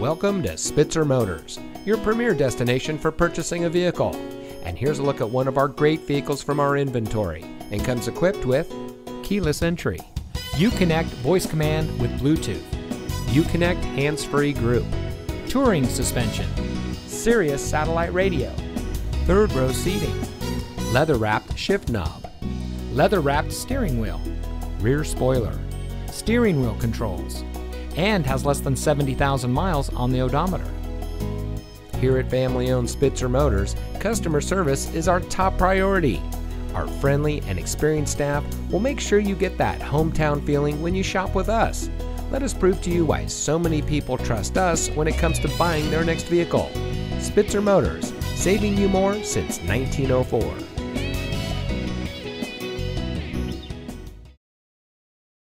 Welcome to Spitzer Motors, your premier destination for purchasing a vehicle. And here's a look at one of our great vehicles from our inventory and comes equipped with keyless entry, Uconnect voice command with Bluetooth, Uconnect hands-free group, touring suspension, Sirius satellite radio, third row seating, leather-wrapped shift knob, leather wrapped steering wheel, rear spoiler, steering wheel controls, and has less than 70,000 miles on the odometer. Here at family owned Spitzer Motors, customer service is our top priority. Our friendly and experienced staff will make sure you get that hometown feeling when you shop with us. Let us prove to you why so many people trust us when it comes to buying their next vehicle. Spitzer Motors, saving you more since 1904.